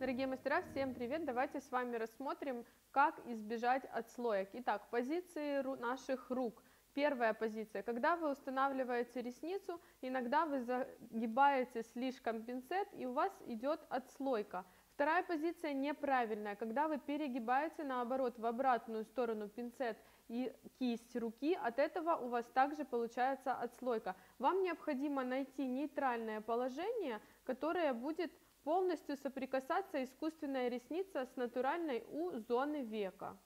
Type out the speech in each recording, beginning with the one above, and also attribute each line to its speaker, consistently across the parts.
Speaker 1: Дорогие мастера, всем привет! Давайте с вами рассмотрим, как избежать отслоек. Итак, позиции наших рук. Первая позиция. Когда вы устанавливаете ресницу, иногда вы загибаете слишком пинцет и у вас идет отслойка. Вторая позиция неправильная, когда вы перегибаете наоборот в обратную сторону пинцет и кисть руки, от этого у вас также получается отслойка. Вам необходимо найти нейтральное положение, которое будет полностью соприкасаться искусственная ресница с натуральной у зоны века.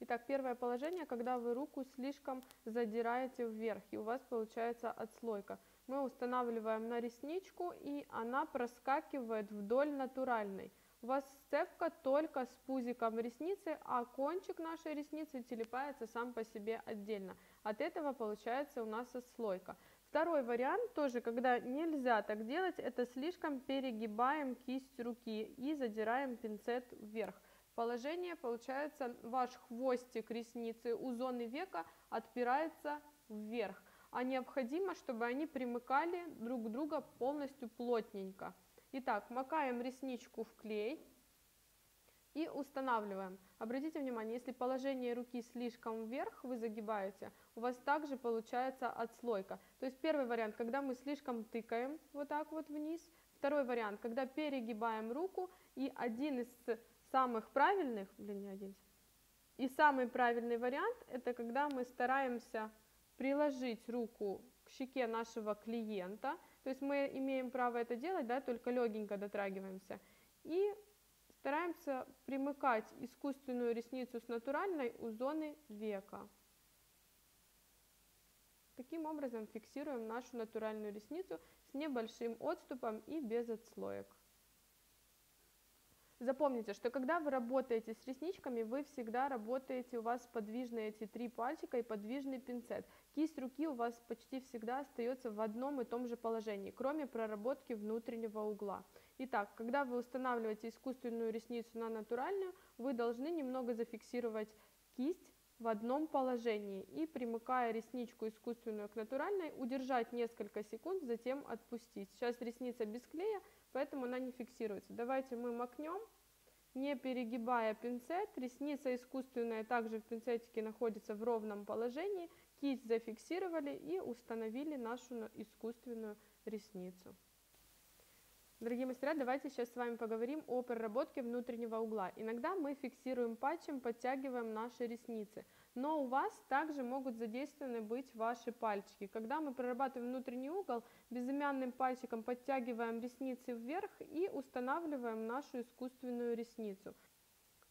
Speaker 1: Итак, первое положение, когда вы руку слишком задираете вверх, и у вас получается отслойка. Мы устанавливаем на ресничку, и она проскакивает вдоль натуральной. У вас сцепка только с пузиком ресницы, а кончик нашей ресницы телепается сам по себе отдельно. От этого получается у нас отслойка. Второй вариант тоже, когда нельзя так делать, это слишком перегибаем кисть руки и задираем пинцет вверх. Положение получается, ваш хвостик ресницы у зоны века отпирается вверх, а необходимо, чтобы они примыкали друг к другу полностью плотненько. Итак, макаем ресничку в клей и устанавливаем. Обратите внимание, если положение руки слишком вверх вы загибаете, у вас также получается отслойка. То есть первый вариант, когда мы слишком тыкаем вот так вот вниз. Второй вариант, когда перегибаем руку. И один из самых правильных, блин, не один, и самый правильный вариант, это когда мы стараемся приложить руку к щеке нашего клиента, то есть мы имеем право это делать, да, только легенько дотрагиваемся, и стараемся примыкать искусственную ресницу с натуральной у зоны века. Таким образом фиксируем нашу натуральную ресницу с небольшим отступом и без отслоек. Запомните, что когда вы работаете с ресничками, вы всегда работаете, у вас подвижные эти три пальчика и подвижный пинцет. Кисть руки у вас почти всегда остается в одном и том же положении, кроме проработки внутреннего угла. Итак, когда вы устанавливаете искусственную ресницу на натуральную, вы должны немного зафиксировать кисть в одном положении и примыкая ресничку искусственную к натуральной, удержать несколько секунд, затем отпустить. Сейчас ресница без клея, поэтому она не фиксируется. Давайте мы макнем не перегибая пинцет. Ресница искусственная также в пинцетике находится в ровном положении. Кисть зафиксировали и установили нашу искусственную ресницу. Дорогие мастера, давайте сейчас с вами поговорим о проработке внутреннего угла. Иногда мы фиксируем патчем, подтягиваем наши ресницы, но у вас также могут задействованы быть ваши пальчики. Когда мы прорабатываем внутренний угол, безымянным пальчиком подтягиваем ресницы вверх и устанавливаем нашу искусственную ресницу.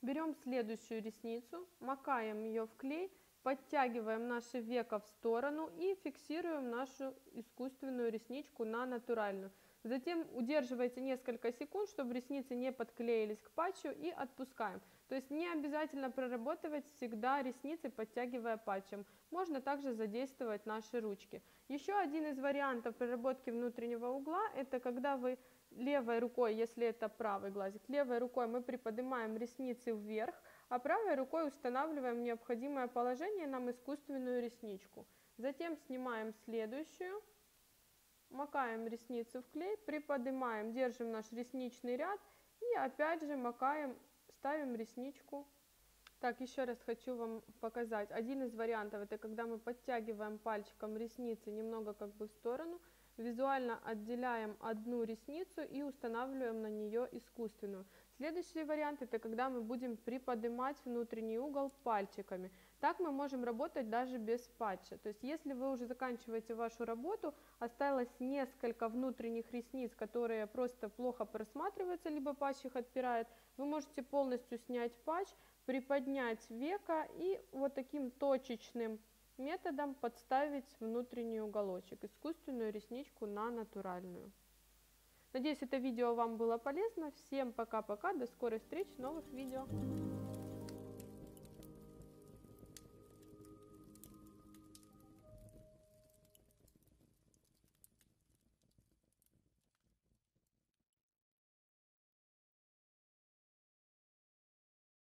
Speaker 1: Берем следующую ресницу, макаем ее в клей, подтягиваем наше веко в сторону и фиксируем нашу искусственную ресничку на натуральную. Затем удерживайте несколько секунд, чтобы ресницы не подклеились к патчу и отпускаем. То есть не обязательно проработать всегда ресницы, подтягивая патчем. Можно также задействовать наши ручки. Еще один из вариантов проработки внутреннего угла, это когда вы левой рукой, если это правый глазик, левой рукой мы приподнимаем ресницы вверх, а правой рукой устанавливаем необходимое положение нам искусственную ресничку. Затем снимаем следующую макаем ресницы в клей, приподнимаем, держим наш ресничный ряд и опять же макаем, ставим ресничку. Так, еще раз хочу вам показать. Один из вариантов, это когда мы подтягиваем пальчиком ресницы немного как бы в сторону, визуально отделяем одну ресницу и устанавливаем на нее искусственную. Следующий вариант это когда мы будем приподнимать внутренний угол пальчиками. Так мы можем работать даже без патча. То есть если вы уже заканчиваете вашу работу, осталось несколько внутренних ресниц, которые просто плохо просматриваются, либо патч их отпирает, вы можете полностью снять патч, приподнять века и вот таким точечным методом подставить внутренний уголочек, искусственную ресничку на натуральную. Надеюсь, это видео вам было полезно. Всем пока-пока, до скорой встречи в новых видео.